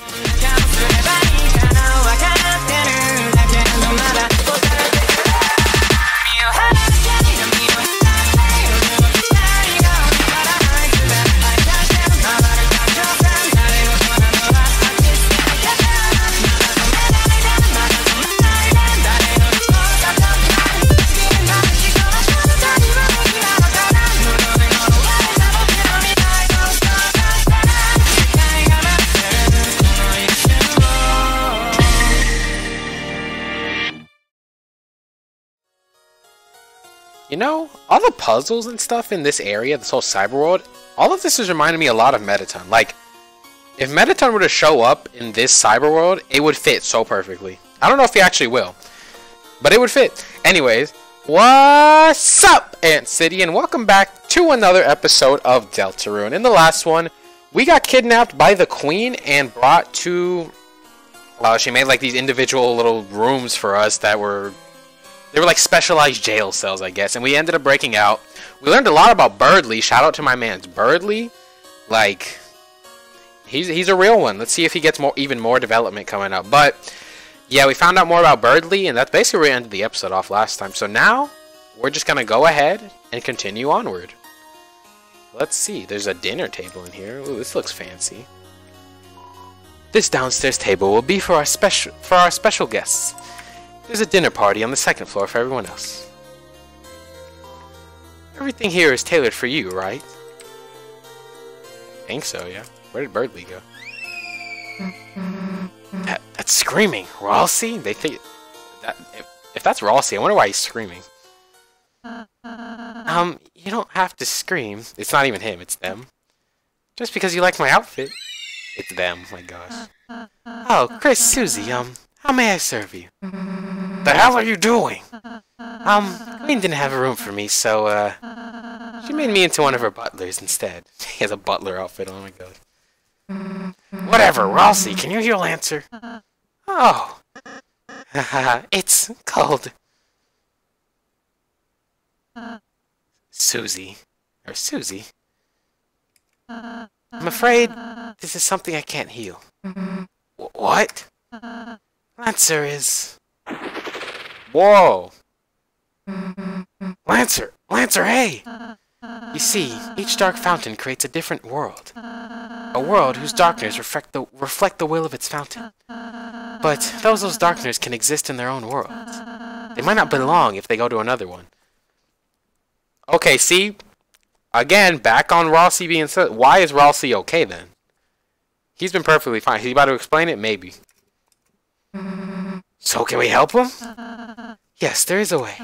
You know, all the puzzles and stuff in this area, this whole cyber world, all of this is reminding me a lot of Mettaton. Like, if Mettaton were to show up in this cyber world, it would fit so perfectly. I don't know if he actually will, but it would fit. Anyways, what's up, Ant City, and welcome back to another episode of Deltarune. In the last one, we got kidnapped by the Queen and brought to... Well, she made like these individual little rooms for us that were they were like specialized jail cells, I guess, and we ended up breaking out. We learned a lot about Berdly. Shout out to my man's Berdly. Like, he's he's a real one. Let's see if he gets more even more development coming up. But yeah, we found out more about Berdly, and that's basically where we ended the episode off last time. So now we're just gonna go ahead and continue onward. Let's see. There's a dinner table in here. Ooh, this looks fancy. This downstairs table will be for our special for our special guests. There's a dinner party on the second floor for everyone else. Everything here is tailored for you, right? I think so, yeah. Where did Berdly go? That, that's screaming. Ralsei? They think... That, if, if that's Ralsei, I wonder why he's screaming. Um, you don't have to scream. It's not even him, it's them. Just because you like my outfit. It's them, my gosh. Oh, Kris, Susie, um, how may I serve you? The hell are you doing? Um, Queen didn't have a room for me, so, uh, she made me into one of her butlers instead. He has a butler outfit, oh my god. Whatever, Ralsei, can you heal Lancer? Oh. it's cold. Susie. Or Susie. I'm afraid this is something I can't heal. What? Lancer is... Whoa! Lancer! Lancer, hey! You see, each dark fountain creates a different world. A world whose darkness reflect the, reflect the will of its fountain. But those those darkness can exist in their own worlds. They might not belong if they go to another one. Okay, see? Again, back on Ralsei being said. Why is Ralsei okay then? He's been perfectly fine. He's about to explain it? Maybe. So can we help him? Uh. Yes, there is a way.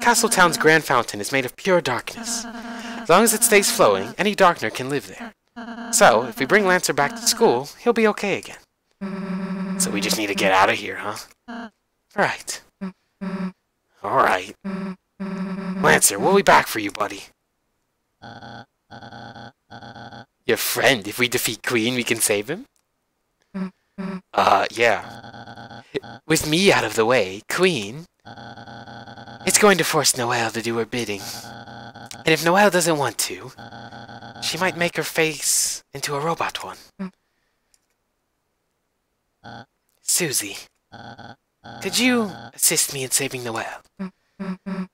Castletown's Grand Fountain is made of pure darkness. As long as it stays flowing, any darkner can live there. So, if we bring Lancer back to school, he'll be okay again. So we just need to get out of here, huh? Right. Alright. Lancer, we'll be back for you, buddy. Uh, uh, Your friend, if we defeat Queen, we can save him? Uh, yeah. With me out of the way, Queen, it's going to force Noelle to do her bidding. And if Noelle doesn't want to, she might make her face into a robot one. Susie, could you assist me in saving Noelle?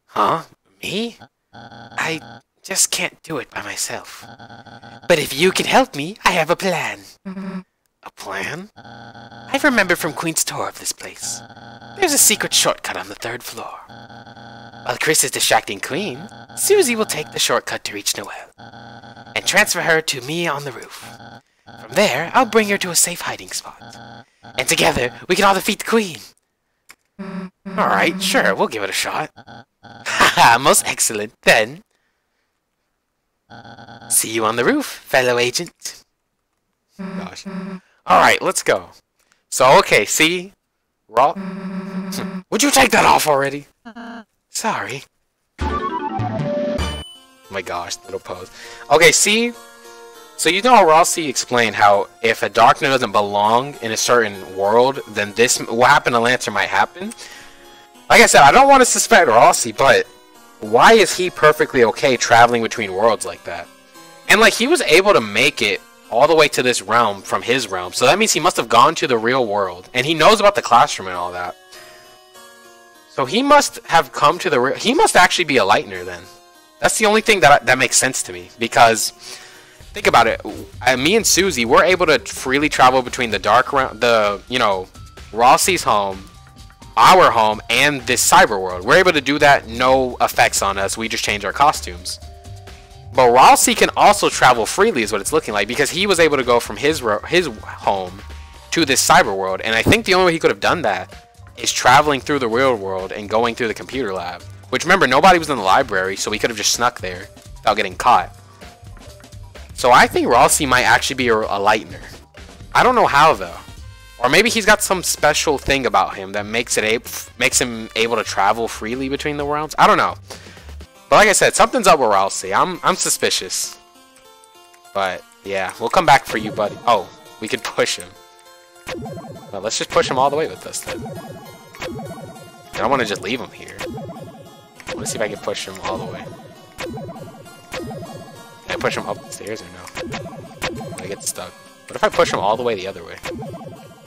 Huh? Me? I just can't do it by myself. But if you can help me, I have a plan. A plan? I remember from Queen's tour of this place. There's a secret shortcut on the third floor. While Kris is distracting Queen, Susie will take the shortcut to reach Noelle, and transfer her to me on the roof. From there, I'll bring her to a safe hiding spot. And together, we can all defeat the Queen. Alright, sure, we'll give it a shot. Haha, most excellent. Then, see you on the roof, fellow agent. Gosh. Alright, let's go. So, okay, see? Raw. Would you take that off already? Sorry. Oh my gosh, little pose. Okay, see? So you know how Ralsei explained how if a Darkner doesn't belong in a certain world, then this, what happened to Lancer might happen? Like I said, I don't want to suspect Ralsei, but why is he perfectly okay traveling between worlds like that? And like, he was able to make it all the way to this realm from his realm. So that means he must have gone to the real world. And he knows about the classroom and all that. So he must have come to the real... He must actually be a Lightner then. That's the only thing that, that makes sense to me. Because, think about it. Uh, me and Susie, we're able to freely travel between the dark realm... The, you know, Ralsei's home, our home, and this cyber world. We're able to do that, no effects on us. We just change our costumes. But Ralsei can also travel freely is what it's looking like because he was able to go from his his home to this cyber world and I think the only way he could have done that is traveling through the real world and going through the computer lab. Which remember nobody was in the library so he could have just snuck there without getting caught. So I think Ralsei might actually be a, a Lightner. I don't know how though. Or maybe he's got some special thing about him that makes it makes him able to travel freely between the worlds. I don't know. But like I said, something's up with Ralsei. I'm I'm suspicious. But yeah, we'll come back for you, buddy. Oh, we could push him. Well, let's just push him all the way with us then. I don't want to just leave him here. Let's see if I can push him all the way. Can I push him up the stairs or no? I get stuck. What if I push him all the way the other way?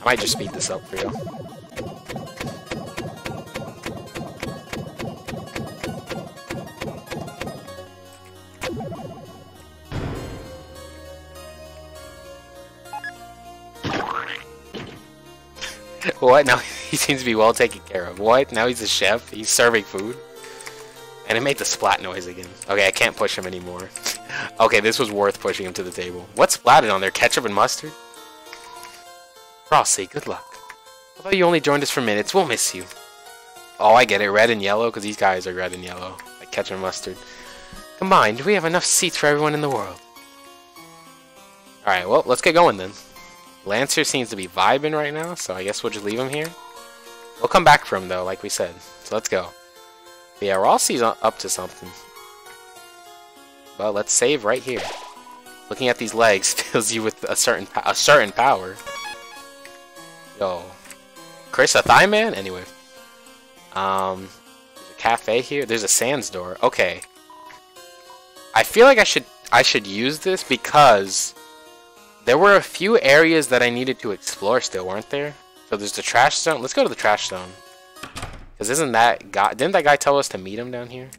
I might just speed this up for you. What? Now he seems to be well taken care of. What? Now he's a chef? He's serving food? And it made the splat noise again. Okay, I can't push him anymore. okay, this was worth pushing him to the table. What splatted on there? Ketchup and mustard? Frosty, good luck. Although you only joined us for minutes, we'll miss you. Oh, I get it. Red and yellow, because these guys are red and yellow. Like ketchup and mustard. Combined, we have enough seats for everyone in the world. Alright, well, let's get going then. Lancer seems to be vibing right now, so I guess we'll just leave him here. We'll come back for him, though, like we said. So let's go. But yeah, Ralsei's up to something. Well, let's save right here. Looking at these legs fills you with a certain a certain power. Yo. Kris, a thigh man? Anyway. Um, there's a cafe here. There's a sands door. Okay. I feel like I should I should use this because there were a few areas that I needed to explore still, weren't there? So there's the trash zone. Let's go to the trash zone. Because isn't that guy... Didn't that guy tell us to meet him down here?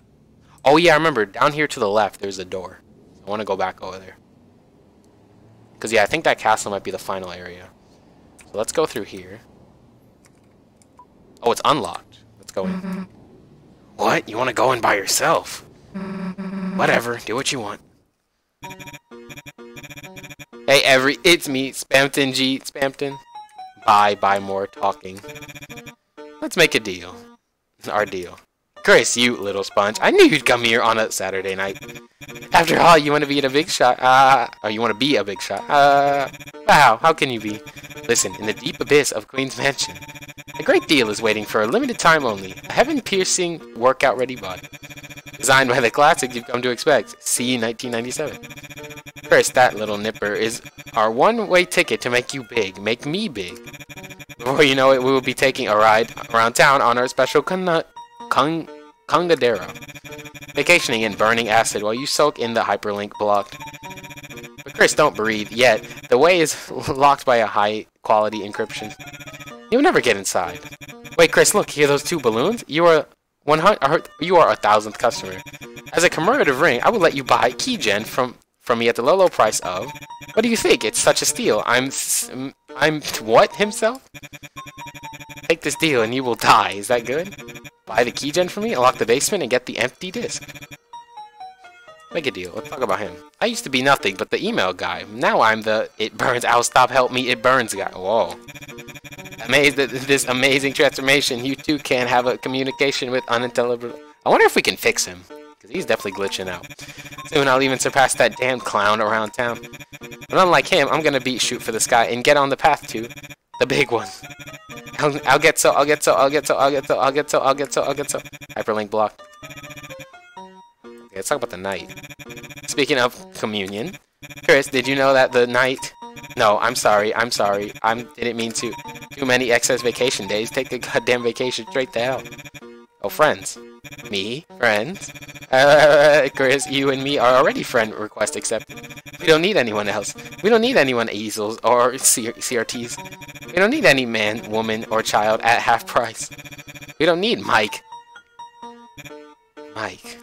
Oh, yeah, I remember. Down here to the left, there's a door. I want to go back over there. Because, yeah, I think that castle might be the final area. So let's go through here. Oh, it's unlocked. Let's go in. What? You want to go in by yourself? Whatever. Do what you want. Hey, every it's me, Spamton G, Spamton. Bye, bye, more talking. Let's make a deal. Our deal. Kris, you little sponge. I knew you'd come here on a Saturday night. After all, you want to be in a big shot. Uh, or you want to be a big shot. Uh, wow, how can you be? Listen, in the deep abyss of Queen's Mansion, a great deal is waiting for a limited time only. A heaven-piercing, workout-ready body. Designed by the classic you've come to expect. See 1997. Kris, that little nipper is our one-way ticket to make you big, make me big. Before you know it, we will be taking a ride around town on our special Kung Kungadero. Vacationing in burning acid while you soak in the hyperlink blocked. But Kris, don't breathe yet. The way is locked by a high-quality encryption. You'll never get inside. Wait, Kris, look, hear those two balloons? You are 100. You are a thousandth customer. As a commemorative ring, I will let you buy Keygen from from me at the low, low price of... What do you think? It's such a steal. I'm... I'm... What? Himself? Take this deal and you will die. Is that good? Buy the keygen for me, unlock the basement, and get the empty disk. Make a deal. Let's talk about him. I used to be nothing but the email guy. Now I'm the it burns, I'll stop, help me, it burns guy. Whoa. Amazed at this amazing transformation, you two can't have a communication with unintelligible... I wonder if we can fix him. He's definitely glitching out. Soon I'll even surpass that damn clown around town. But unlike him, I'm gonna beat Shoot for the Sky and get on the path to the big one. I'll, I'll get so, I'll get so, I'll get so, I'll get so, I'll get so, I'll get so, I'll get so. Hyperlink block. Okay, let's talk about the night. Speaking of communion, Kris, did you know that the night... No, I'm sorry, I'm sorry. I didn't mean to. Too many excess vacation days. Take a goddamn vacation straight to hell. Oh, friends. Me? Friends? Uh, Kris, you and me are already friend request accepted. We don't need anyone else. We don't need anyone easels or CRTs. We don't need any man, woman, or child at half price. We don't need Mike. Mike.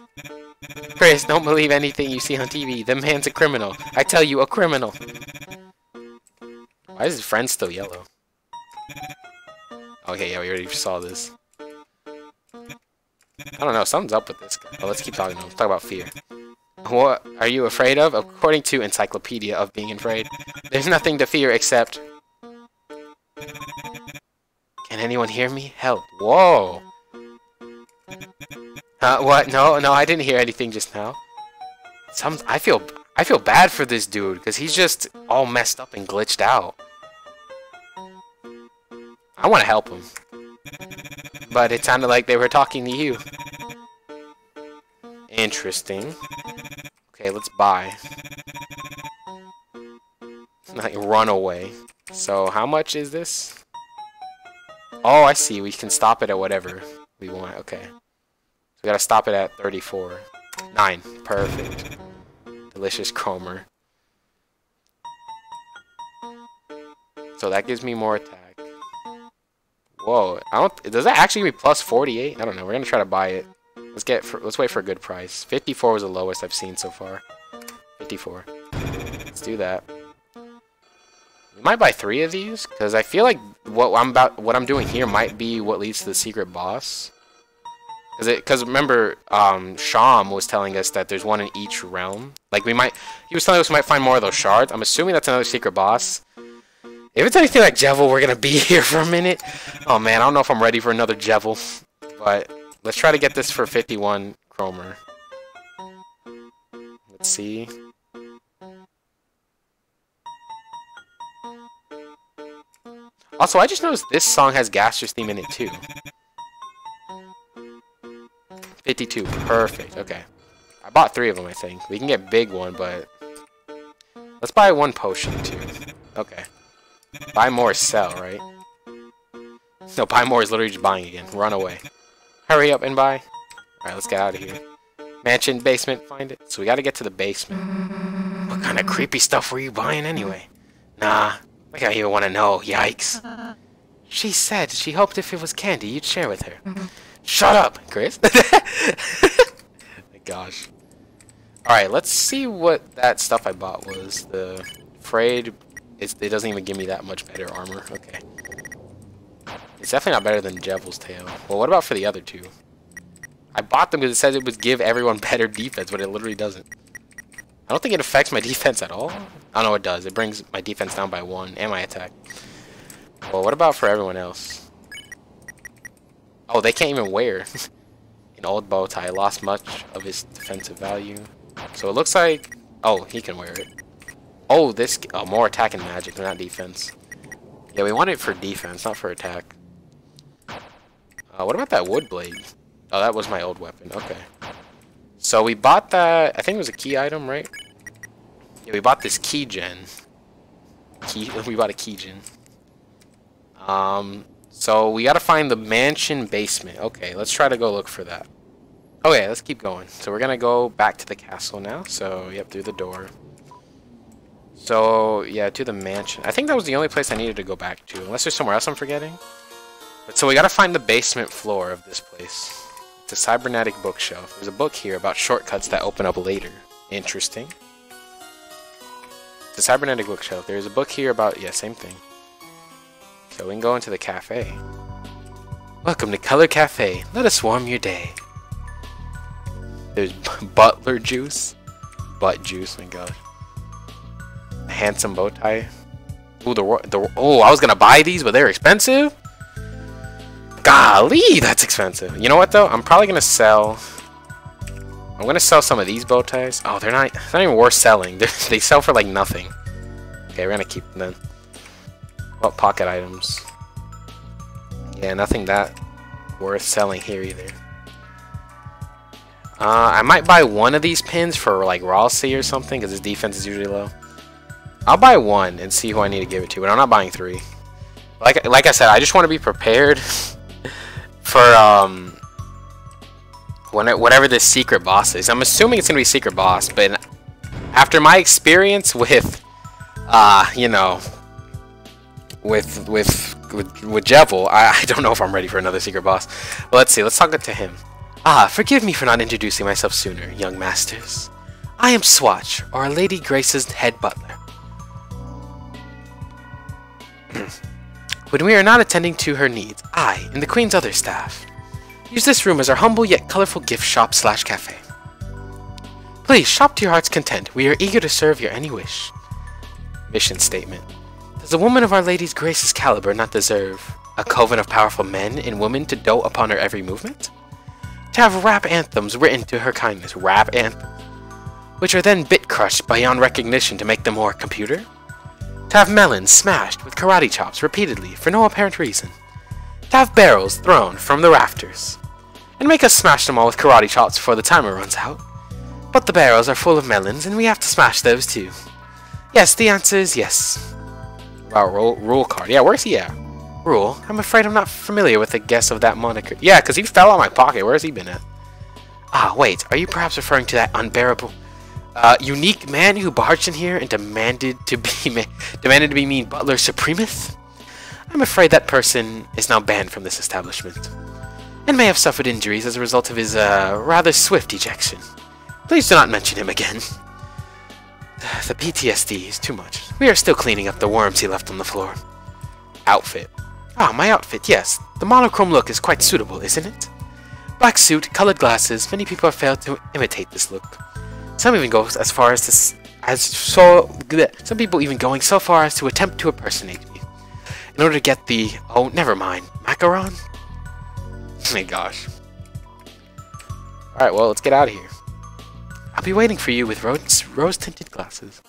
Kris, don't believe anything you see on TV. The man's a criminal. I tell you, a criminal. Why is his friend still yellow? Okay, yeah, we already saw this. I don't know, something's up with this guy. Oh, let's keep talking Let's talk about fear. What are you afraid of? According to Encyclopedia of Being Afraid, there's nothing to fear except... Can anyone hear me? Help. Whoa! Uh, what? No, no, I didn't hear anything just now. Some, I feel, I feel bad for this dude because he's just all messed up and glitched out. I want to help him, but it sounded like they were talking to you. Interesting. Okay, let's buy. Like run away. So how much is this? Oh, I see. We can stop it at whatever we want. Okay. So we gotta stop it at 34. 9. Perfect. Delicious Kromer. So that gives me more attack. Whoa, I don't. Does that actually be plus 48? I don't know. We're gonna try to buy it. Let's get. For, let's wait for a good price. 54 was the lowest I've seen so far. 54. Let's do that. We might buy three of these because I feel like what I'm about, what I'm doing here might be what leads to the secret boss. Cause, it, Because remember, um, Seam was telling us that there's one in each realm. Like, we might... He was telling us we might find more of those shards. I'm assuming that's another secret boss. If it's anything like Jevil, we're going to be here for a minute. Oh, man, I don't know if I'm ready for another Jevil. But let's try to get this for 51 Kromer. Let's see. Also, I just noticed this song has Gaster's theme in it, too. 52. Perfect. Okay. I bought three of them, I think. We can get big one, but... Let's buy one potion, too. Okay. Buy more, sell, right? No, buy more is literally just buying again. Run away. Hurry up and buy. Alright, let's get out of here. Mansion, basement, find it. So we gotta get to the basement. What kind of creepy stuff were you buying anyway? Nah, I don't even want to know. Yikes. She said she hoped if it was candy, you'd share with her. Shut up, Kris. Gosh. Alright, let's see what that stuff I bought was. The Frayed, it doesn't even give me that much better armor. Okay. It's definitely not better than Jevil's Tail. Well, what about for the other two? I bought them because it says it would give everyone better defense, but it literally doesn't. I don't think it affects my defense at all. I know it does. It brings my defense down by one and my attack. Well, what about for everyone else? Oh, they can't even wear an old bow tie. Lost much of his defensive value. So it looks like... Oh, he can wear it. Oh, this... Oh, more attack and magic, not defense. Yeah, we want it for defense, not for attack. Uh, what about that wood blade? Oh, that was my old weapon. Okay. So we bought that... I think it was a key item, right? Yeah, we bought this key gen. Key... We bought a key gen. Um, so we gotta find the mansion basement. Okay, let's try to go look for that. Okay, let's keep going. So we're gonna go back to the castle now. So, yep, through the door. So, yeah, to the mansion. I think that was the only place I needed to go back to. Unless there's somewhere else I'm forgetting. But so we gotta find the basement floor of this place. It's a cybernetic bookshelf. There's a book here about shortcuts that open up later. Interesting. It's a cybernetic bookshelf. There's a book here about, yeah, same thing. So we can go into the cafe. Welcome to Color Cafe. Let us warm your day. There's butler juice. Butt juice, my god. Handsome bow tie. Ooh, the, the oh, I was gonna buy these, but they're expensive. Golly, that's expensive. You know what though? I'm probably gonna sell. I'm gonna sell some of these bow ties. Oh, they're not. They're not even worth selling. They're, they sell for like nothing. Okay, we're gonna keep them then. What pocket items? Yeah, nothing that worth selling here either. Uh, I might buy one of these pins for like Ralsei or something because his defense is usually low. I'll buy one and see who I need to give it to, but I'm not buying three. Like like I said, I just want to be prepared for um whatever this secret boss is. I'm assuming it's gonna be secret boss, but after my experience with, uh, you know, with with with, with Jevil, I, I don't know if I'm ready for another secret boss. But let's see. Let's talk to him. Ah, forgive me for not introducing myself sooner, young masters. I am Swatch, Our Lady Grace's head butler. When we are not attending to her needs, I and the Queen's other staff use this room as our humble yet colorful gift shop slash cafe. Please shop to your heart's content. We are eager to serve your any wish. Mission statement. Does a woman of Our Lady's Grace's caliber not deserve a coven of powerful men and women to dote upon her every movement? To have rap anthems written to her kindness, rap anthems, which are then bit crushed beyond recognition to make them more computer? To have melons smashed with karate chops repeatedly for no apparent reason? To have barrels thrown from the rafters? And make us smash them all with karate chops before the timer runs out? But the barrels are full of melons and we have to smash those too. Yes, the answer is yes. Wow, rule, Rouxls Kaard. Yeah, where's he at? Rule, I'm afraid I'm not familiar with the guess of that moniker. Yeah, because he fell out of my pocket. Where's he been at? Ah, wait, are you perhaps referring to that unbearable, uh, unique man who barged in here and demanded to be demanded to be mean Butler Supremeth? I'm afraid that person is now banned from this establishment, and may have suffered injuries as a result of his uh, rather swift ejection. Please do not mention him again. The PTSD is too much. We are still cleaning up the worms he left on the floor. Outfit. Ah, my outfit, yes. The monochrome look is quite suitable, isn't it? Black suit, colored glasses, many people have failed to imitate this look. Some even go as far as to as so some people even going so far as to attempt to impersonate me. In order to get the oh never mind, macaron? Oh my gosh. Alright, well let's get out of here. I'll be waiting for you with rose, rose tinted glasses.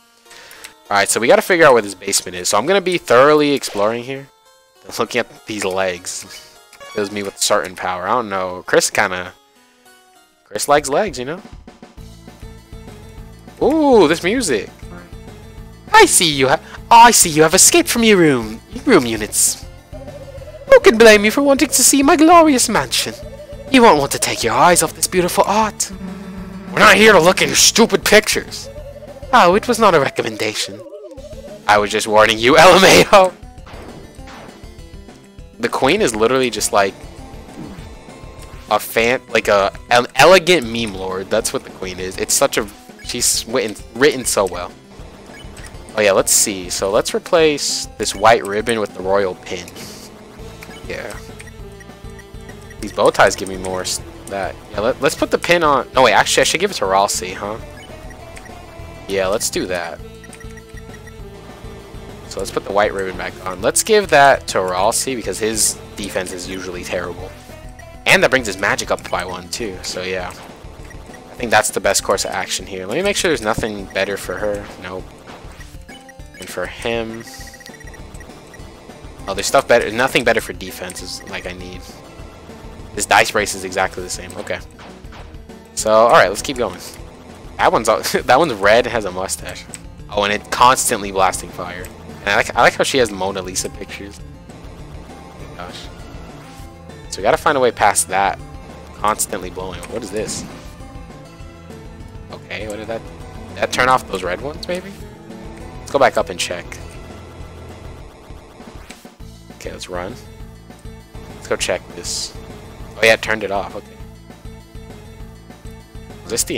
Alright, so we gotta figure out where this basement is. So I'm gonna be thoroughly exploring here. Looking at these legs. Fills me with certain power. I don't know. Kris kinda... Kris likes legs, you know? Ooh, this music. I see you have... Oh, I see you have escaped from your room. Room units. Who can blame you for wanting to see my glorious mansion? You won't want to take your eyes off this beautiful art. We're not here to look at your stupid pictures. Oh, it was not a recommendation. I was just warning you, LMAO! The queen is literally just like a fan, like a an elegant meme lord. That's what the queen is. It's such a she's written written so well. Oh yeah, let's see. So let's replace this white ribbon with the royal pin. Yeah. These bow ties give me more that. Yeah, let, us put the pin on. No wait, actually I should give it to Ralsei, huh? Yeah, let's do that. So let's put the white ribbon back on. Let's give that to Ralsei because his defense is usually terrible. And that brings his magic up by one too, so yeah. I think that's the best course of action here. Let me make sure there's nothing better for her. Nope. And for him... Oh, there's stuff better. Nothing better for defense is like I need. This Dice Brace is exactly the same. Okay. So, alright, let's keep going. That one's that one's red has a mustache. Oh, and it constantly blasting fire. And I like I like how she has Mona Lisa pictures. Gosh. So we gotta find a way past that. Constantly blowing. What is this? Okay, what did that did that turn off those red ones maybe? Let's go back up and check. Okay, let's run. Let's go check this. Oh yeah, it turned it off. Okay. Was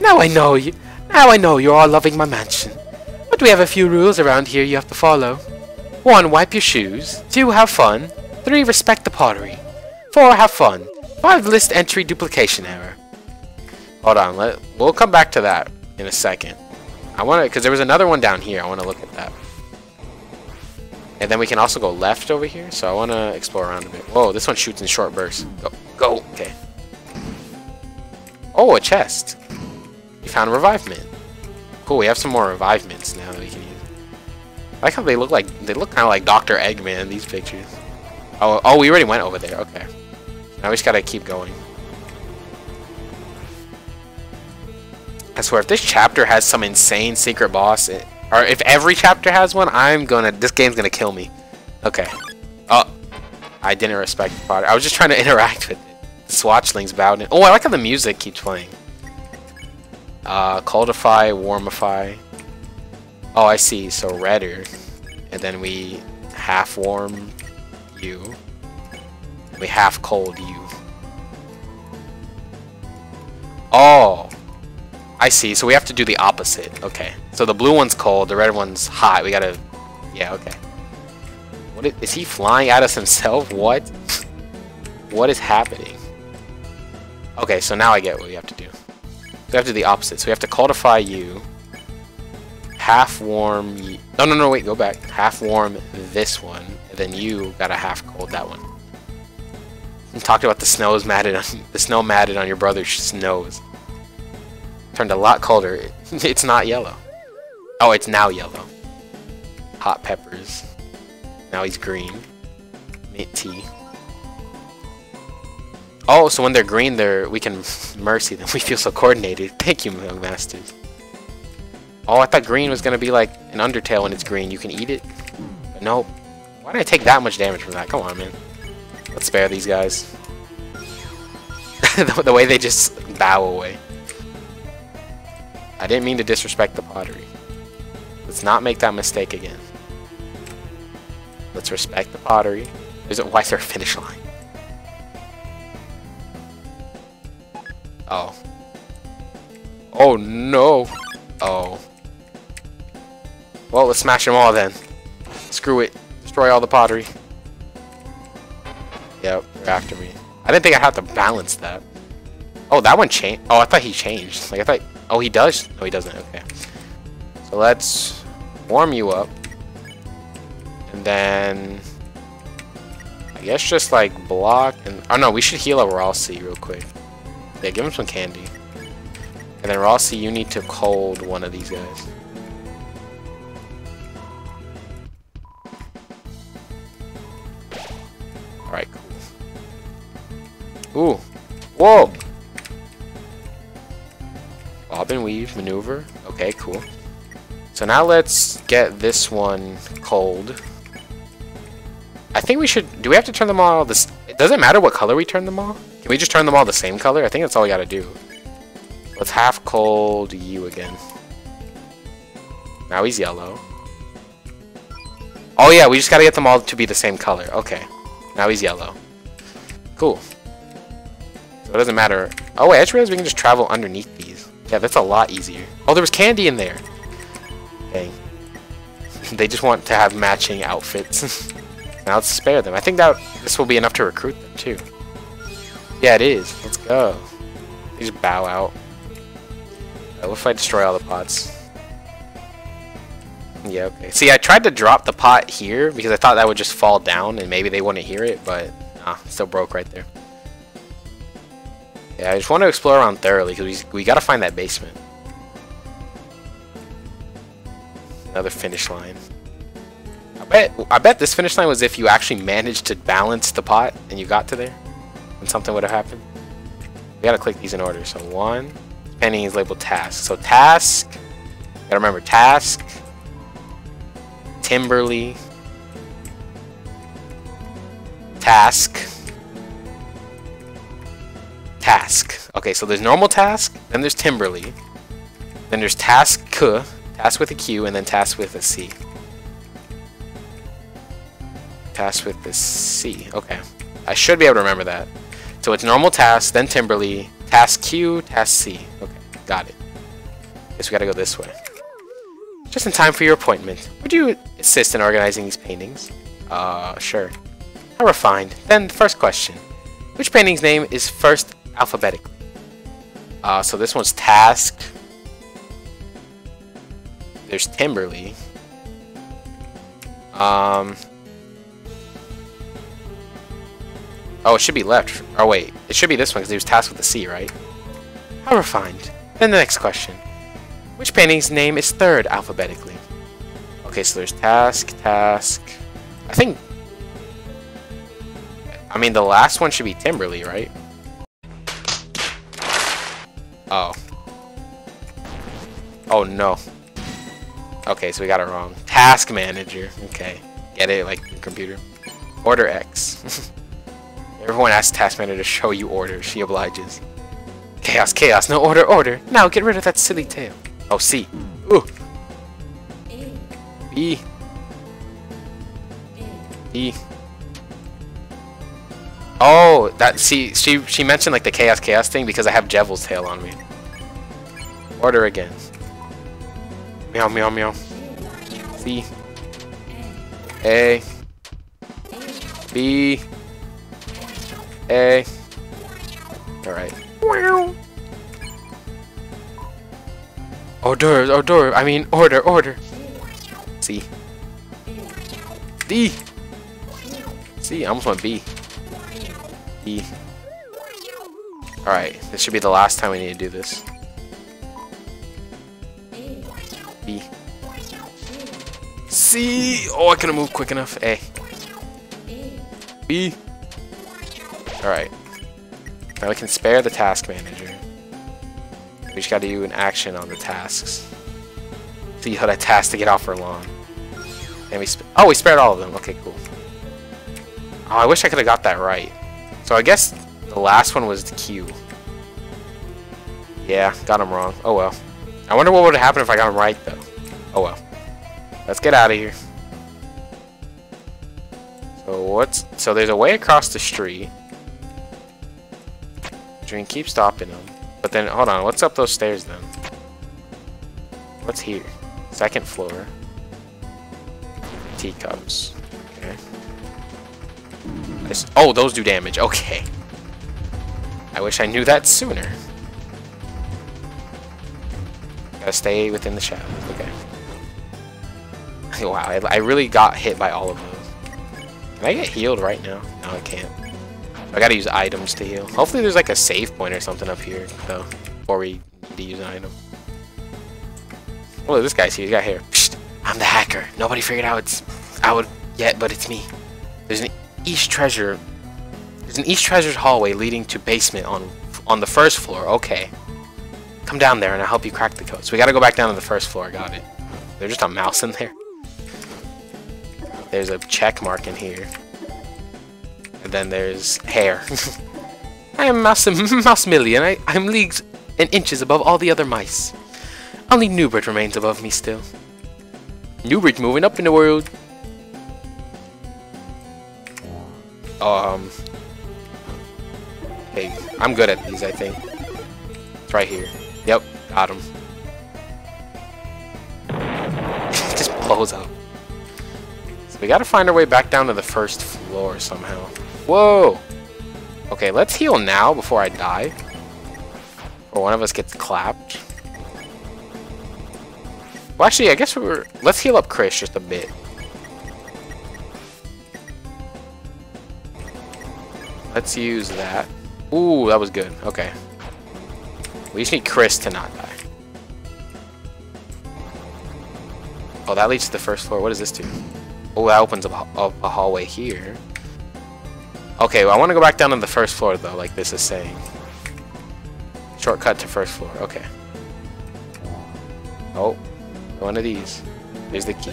now I know you. Now I know you're all loving my mansion. But we have a few rules around here you have to follow. 1. Wipe your shoes. 2. Have fun. 3. Respect the pottery. 4. Have fun. 5. List entry duplication error. Hold on, let, we'll come back to that in a second. I want to, because there was another one down here, I want to look at that. And then we can also go left over here, so I want to explore around a bit. Whoa, this one shoots in short bursts. Go, go, okay. Oh, a chest. We found revivemint. Cool, we have some more revivemints now that we can use. I like how they look like they look kind of like Dr. Eggman in these pictures. Oh, oh, we already went over there. Okay. Now we just gotta keep going. I swear, if this chapter has some insane secret boss, it, or if every chapter has one, I'm gonna. This game's gonna kill me. Okay. Oh, I didn't respect the product. I was just trying to interact with it. Swatchlings bowed in. Oh, I like how the music keeps playing. Uh, coldify, warmify. Oh, I see. So redder. And then we half warm you. We half cold you. Oh. I see. So we have to do the opposite. Okay. So the blue one's cold, the red one's hot. We gotta... Yeah, okay. What is, is he flying at us himself? What? what is happening? Okay, so now I get what we have to do. we have to do the opposite. So we have to coldify you. Half warm. No, no, no, wait, go back. Half warm this one. And then you gotta half cold that one. And talked about the snow is matted on the snow matted on your brother's nose. Turned a lot colder. It's not yellow. Oh, it's now yellow. Hot peppers. Now he's green. Mint tea. Oh, so when they're green, they're we can mercy them. We feel so coordinated. Thank you, young masters. Oh, I thought green was gonna be like an Undertale when it's green. You can eat it. But nope. Why did I take that much damage from that? Come on, man. Let's spare these guys. the way they just bow away. I didn't mean to disrespect the pottery. Let's not make that mistake again. Let's respect the pottery. Is it why is there a finish line? Oh. Oh no. Oh. Well, let's smash them all then. Screw it. Destroy all the pottery. Yep, they're after me. I didn't think I had to balance that. Oh, that one changed. Oh, I thought he changed. Like, I thought... Oh, he does? No, he doesn't. Okay. So let's warm you up. And then... I guess just, like, block and... Oh, no, we should heal a Ralsei real quick. Yeah, give him some candy. And then Ralsei, you need to cold one of these guys. Alright, cool. Ooh. Whoa! Bob and weave, maneuver. Okay, cool. So now let's get this one cold. I think we should... Do we have to turn them all this... It doesn't matter what color we turn them all? Can we just turn them all the same color? I think that's all we gotta do. Let's half cold you again. Now he's yellow. Oh yeah, we just gotta get them all to be the same color. Okay. Now he's yellow. Cool. So it doesn't matter. Oh wait, I just realized we can just travel underneath these. Yeah, that's a lot easier. Oh, there was candy in there. Dang. they just want to have matching outfits. now let's spare them. I think that this will be enough to recruit them too. Yeah, it is. Let's go. They just bow out. Right, what if I destroy all the pots? Yeah, okay. See, I tried to drop the pot here because I thought that would just fall down and maybe they wouldn't hear it, but ah, still broke right there. Yeah, I just want to explore around thoroughly because we, we got to find that basement. Another finish line. I bet, I bet this finish line was if you actually managed to balance the pot and you got to there and something would have happened. We gotta click these in order. So one, pending is labeled task. So task, gotta remember task, Timberly, task, task. Okay, so there's normal task, then there's Timberly, then there's task, q, task with a Q, and then task with a C. Task with the C. Okay. I should be able to remember that. So it's normal task, then Timberly, task Q, task C. Okay, got it. Guess we gotta go this way. Just in time for your appointment. Would you assist in organizing these paintings? Uh, sure. How refined. Then, the first question. Which painting's name is first alphabetically? Uh, so this one's Task. There's Timberly. Um, Oh, it should be left. Oh, wait. It should be this one because he was tasked with the C, right? How refined. Then the next question. Which painting's name is third alphabetically? Okay, so there's task, task. I think... I mean, the last one should be Timberly, right? Oh, no. Okay, so we got it wrong. Tasque Manager. Okay. Get it, like, computer. Order X. Everyone asks Tasque Manager to show you order. She obliges. Chaos, chaos, no order, order. Now get rid of that silly tail. Oh, C. Ooh. B. E. Oh, that see she she mentioned like the chaos chaos thing because I have Jevil's tail on me. Order again. Meow meow meow. C. A. B. A. Alright. Wow. Order, order, I mean order, order. C. D. C, I almost went B. E. Alright, this should be the last time we need to do this. Oh, I couldn't move quick enough. A. B. Alright. Now we can spare the Tasque Manager. We just gotta do an action on the tasks. See how that task to get off for long. And we oh, we spared all of them. Okay, cool. Oh, I wish I could have got that right. So I guess the last one was the Q. Yeah, got him wrong. Oh well. I wonder what would have happened if I got him right, though. Oh well. Let's get out of here. So what's... So there's a way across the street. Dream keep stopping them. But then, hold on. What's up those stairs, then? What's here? Second floor. Teacups. Okay. Oh, those do damage. Okay. I wish I knew that sooner. Gotta stay within the shadows. Okay. wow, I, I really got hit by all of those. Can I get healed right now? No, I can't. I gotta use items to heal. Hopefully there's like a save point or something up here, though, before we use an item. Oh, this guy's here. He's got hair. I'm the hacker. Nobody figured out it's out yet, but it's me. There's an East Treasure. There's an East Treasure's hallway leading to basement on on the first floor. Okay. Come down there and I'll help you crack the code. So we gotta go back down to the first floor. Got it. There's just a mouse in there. There's a check mark in here. And then there's hair. I am Mouse, mouse Million. I, I'm leagues and inches above all the other mice. Only Nubert remains above me still. Nubert's moving up in the world. Um. Hey, I'm good at these, I think. It's right here. Yep, got him. just blows up. We gotta find our way back down to the first floor somehow. Whoa! Okay, let's heal now before I die. Or one of us gets clapped. Well, actually, I guess we were... Let's heal up Kris just a bit. Let's use that. Ooh, that was good. Okay. We just need Kris to not die. Oh, that leads to the first floor. What does this do? Oh, that opens up a, a hallway here. Okay, well, I want to go back down to the first floor, though, like this is saying. Shortcut to first floor. Okay. Oh, one of these. There's the key.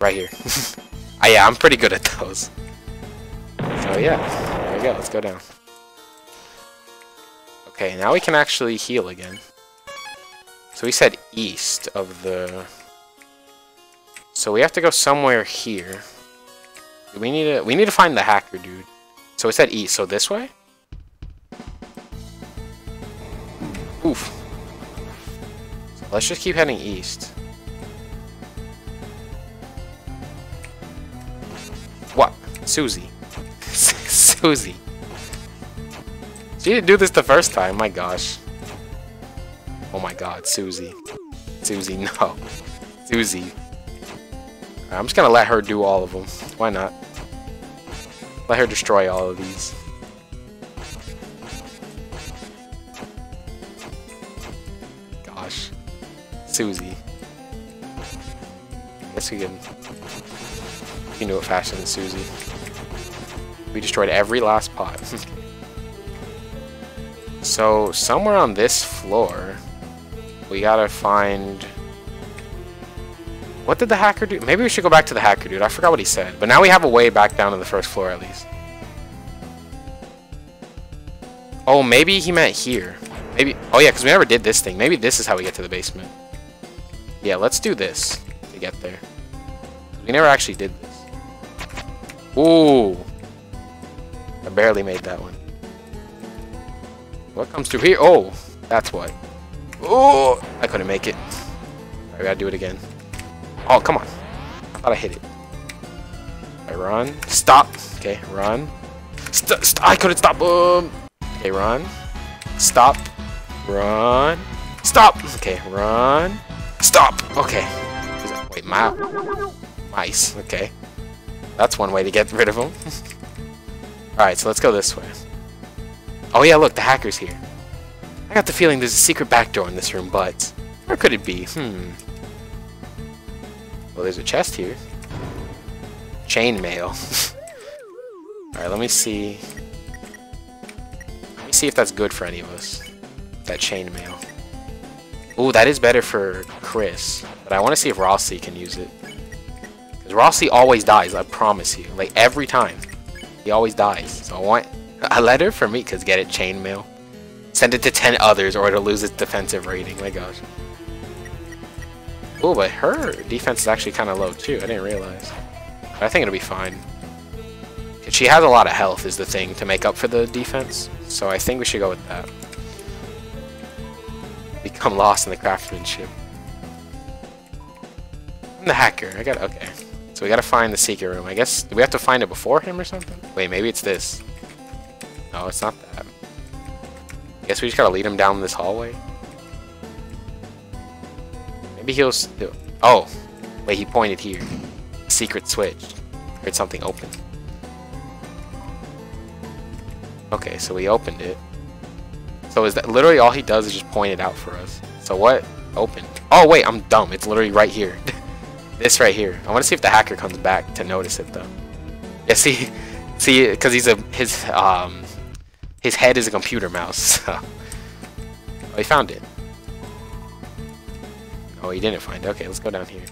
Right here. ah, yeah, I'm pretty good at those. So yeah, there we go. Let's go down. Okay, now we can actually heal again. So we said east of the... So we have to go somewhere here. We need to we need to find the hacker dude. So we said east, so this way? Oof. So let's just keep heading east. What? Susie. Susie. She didn't do this the first time, my gosh. Oh my god, Susie. Susie, no. Susie. I'm just gonna let her do all of them. Why not? Let her destroy all of these. Gosh. Susie. Guess we can... Can do it faster than Susie. We destroyed every last pot. so, somewhere on this floor, we gotta find... What did the hacker do? Maybe we should go back to the hacker dude. I forgot what he said. But now we have a way back down to the first floor at least. Oh, maybe he meant here. Maybe. Oh yeah, because we never did this thing. Maybe this is how we get to the basement. Yeah, let's do this to get there. We never actually did this. Ooh. I barely made that one. What comes through here? Oh, that's what. Oh, I couldn't make it. I gotta do it again. Oh, come on. I thought I hit it. I run. Stop. Okay, run. St, st I couldn't stop. Um. Okay, run. Stop. Run. Stop. Okay, run. Stop. Okay. Wait, my mice. Okay. That's one way to get rid of them. Alright, so let's go this way. Oh yeah, look, the hacker's here. I got the feeling there's a secret back door in this room, but where could it be? Hmm. Well, there's a chest here. Chainmail. Alright, let me see. Let me see if that's good for any of us. That chainmail. Ooh, that is better for Kris. But I want to see if Ralsei can use it. Because Ralsei always dies, I promise you. Like, every time. He always dies. So I want a letter for me, because get it, chainmail. Send it to 10 others or it'll lose its defensive rating. My gosh. Oh, but her defense is actually kind of low too. I didn't realize. But I think it'll be fine. She has a lot of health is the thing to make up for the defense. So I think we should go with that. Become lost in the craftsmanship. I'm the hacker. I got okay. So we gotta find the secret room. I guess do we have to find it before him or something? Wait, maybe it's this. No, it's not that. I guess we just gotta lead him down this hallway. Maybe he'll... Oh! Wait, he pointed here. Secret switch. Heard something open. Okay, so we opened it. So is that literally all he does is just point it out for us. So what Open. Oh wait, I'm dumb. It's literally right here. this right here. I want to see if the hacker comes back to notice it though. Yeah, see, see, because he's a his um his head is a computer mouse. So. Oh, he found it. Oh, he didn't find it. Okay, let's go down here.